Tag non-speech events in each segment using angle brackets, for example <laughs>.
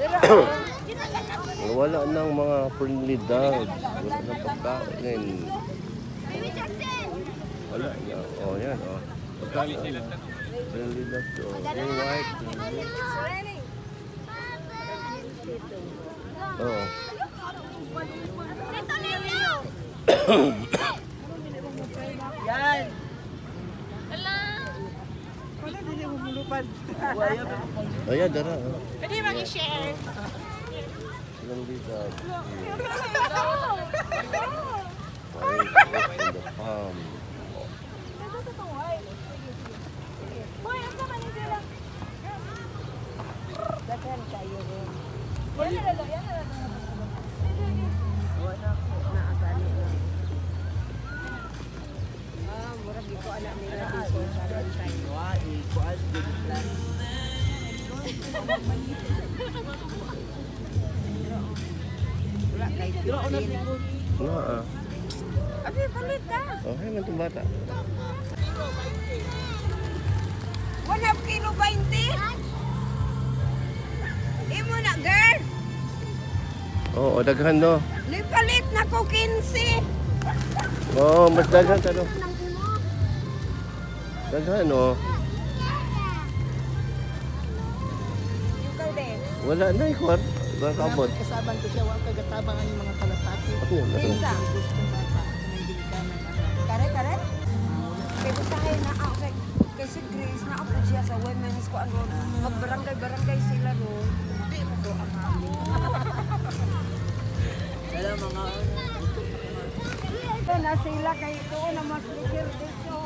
<coughs> Wala nang mga friendly dog. Wala nang pagkain. Wala na. Oh, yan. Oh. Pagkain? Friendly dog to. Yung white. Oh. <coughs> Yan. <coughs> Oh, yan. Dara. Oh. Pwede dog. White in the palm. Boy, ang sama ni sila. Dagan kayo rin. Yan na lalo, yan na lalo. Wala ko na agani lang. Ah, murag di ko alam nila dito sa rantay. Ano ah? Abi, palit ka. Oh, hey, man itong bata. 1 kilo 20. Imo na, girl. Oo, oh, daghan no. Nipalit na ko 15. Oo, oh, mas daghan ka no. Daghan no. Wala na ikot. Mga kabot. Kasabang ko siya, wala kagatabang ang mga kalapati. Ano yun? Pinsa. Ako. Kare, kare. Kaya ko sahay na ako kay kay si Grace na ako siya sa women's ko ano magbarangay-barangay sila ro. So ang kami. Hello mga Ito na sila kay doon na mas ligir dito.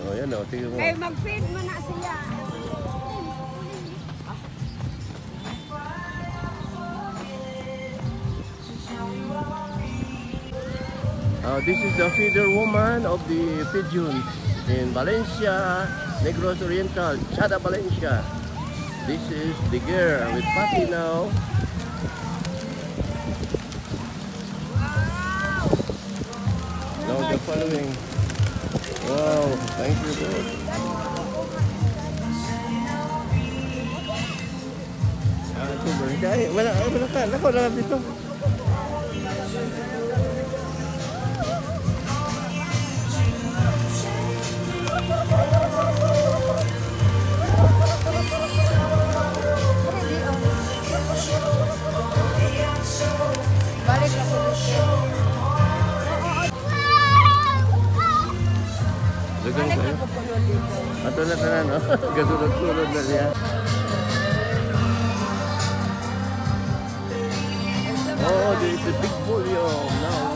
Oh, yan oh. Tingnan mo. Kay mag-feed mo na siya. Uh, this is the feeder woman of the pigeons in Valencia, Negros Oriental, Chada, Valencia. This is the girl with puppy now. Now the following. Wow, thank you, Lord. Ah, wala, wala ka. Nako, wala dito. <laughs> no, che sono solo italiano. Oh, there is a big volume now.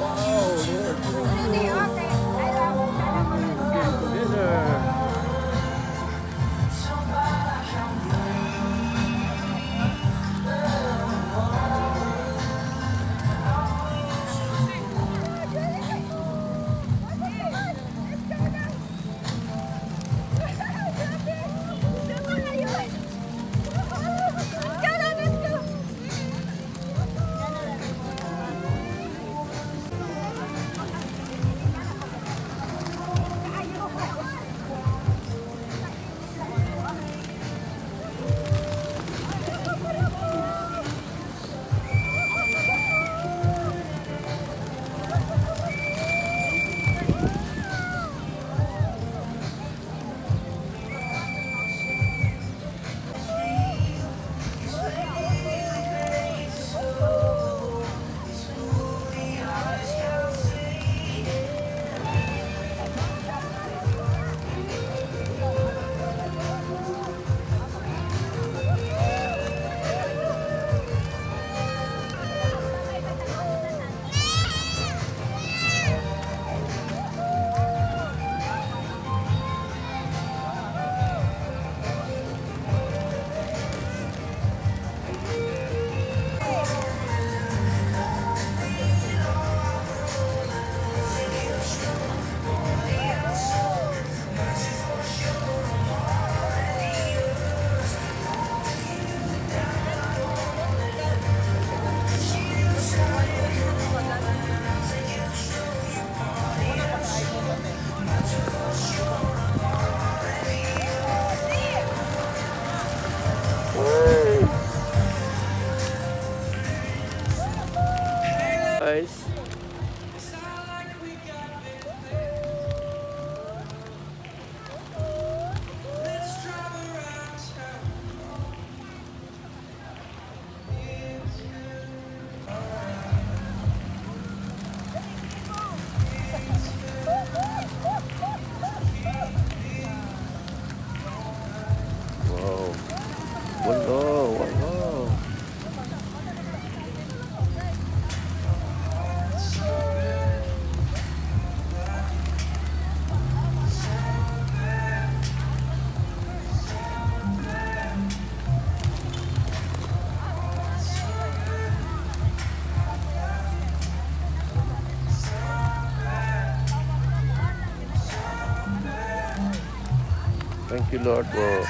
You, Lord, for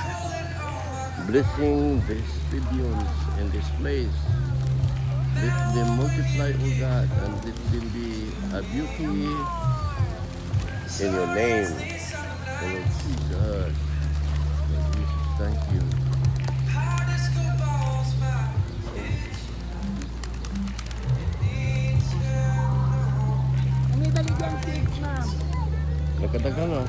blessing these pigeons in this place. Let them multiply, O God, and let them be a beauty in your name. O Lord Jesus. Lord Jesus, thank you. May baligyan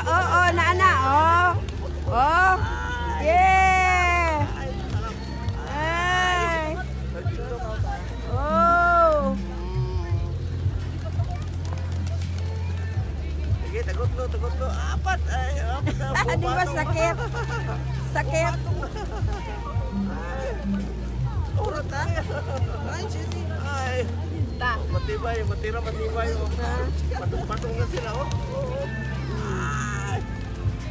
Sila, oh.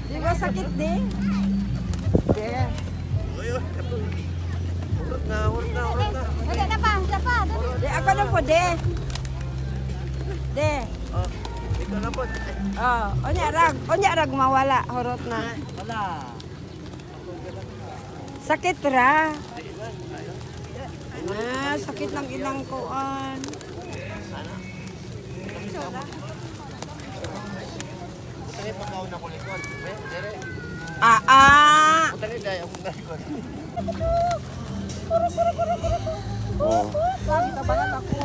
Di ba sakit di? Yeah. Ayun, katong. Urot na, urot na, urot na. Dali na pa, dali pa. dali. Di ako na po de. De. Oh, ikaw na po. Oh, onya rag, onya rag mawala horot na. Wala. Sakit ra. Ah, sakit ng ilang kuan. Oh. my banget aku.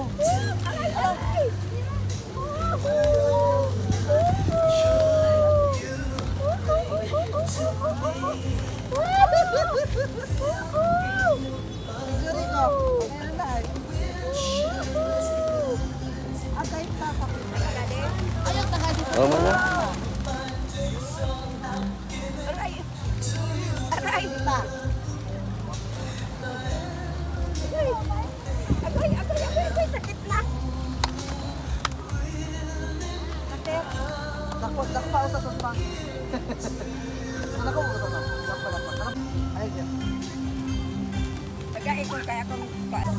itu kayak kompas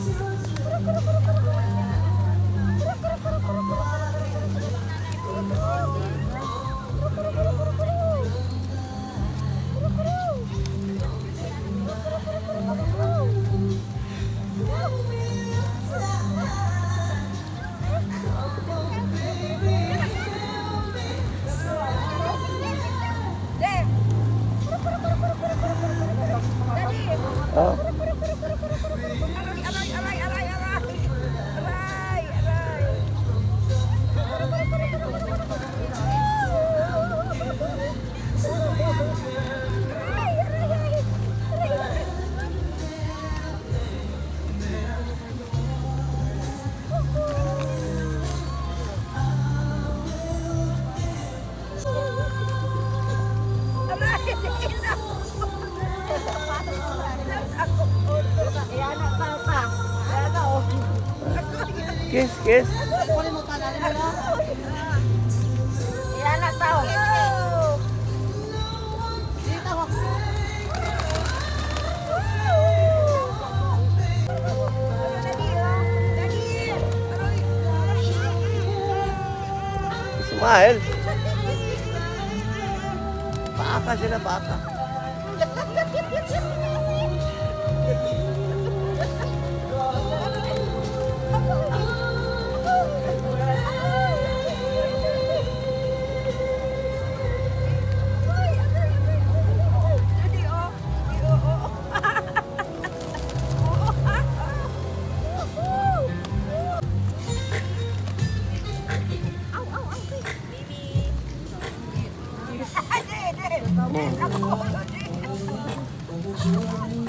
Oh. Kiss, kiss. Yan na tao. Smile. आकाशाला पाहता もう。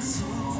soul.